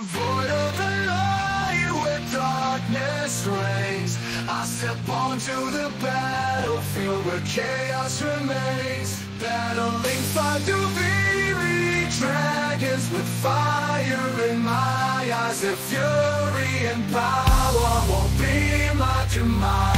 void of the light where darkness reigns. I step onto the battlefield where chaos remains. Battling fire to weary dragons with fire in my eyes. Their fury and power won't be my demise.